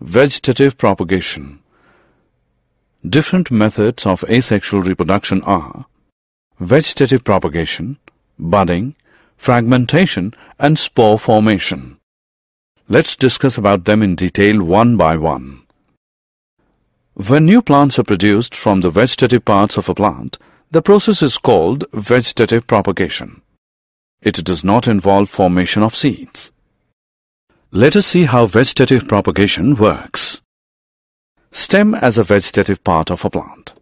Vegetative propagation. Different methods of asexual reproduction are vegetative propagation, budding, fragmentation and spore formation. Let's discuss about them in detail one by one. When new plants are produced from the vegetative parts of a plant, the process is called vegetative propagation. It does not involve formation of seeds. Let us see how vegetative propagation works. Stem as a vegetative part of a plant.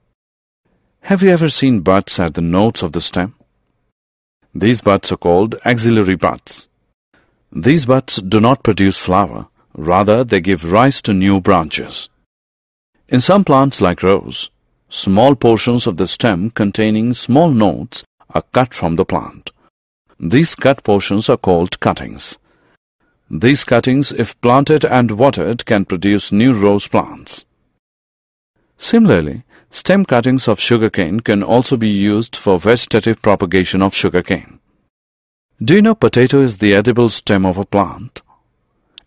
Have you ever seen buds at the nodes of the stem? These buds are called axillary buds. These buds do not produce flower, rather they give rise to new branches. In some plants like rose, small portions of the stem containing small nodes are cut from the plant. These cut portions are called cuttings. These cuttings, if planted and watered, can produce new rose plants. Similarly, stem cuttings of sugarcane can also be used for vegetative propagation of sugarcane. Do you know potato is the edible stem of a plant?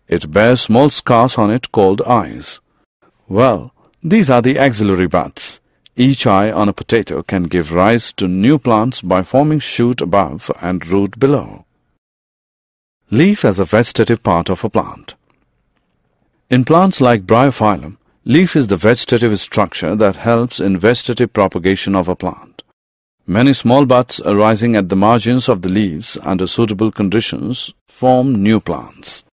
It bears small scars on it called eyes. Well, these are the axillary buds. Each eye on a potato can give rise to new plants by forming shoot above and root below. Leaf as a vegetative part of a plant. In plants like Bryophyllum, leaf is the vegetative structure that helps in vegetative propagation of a plant. Many small buds arising at the margins of the leaves under suitable conditions form new plants.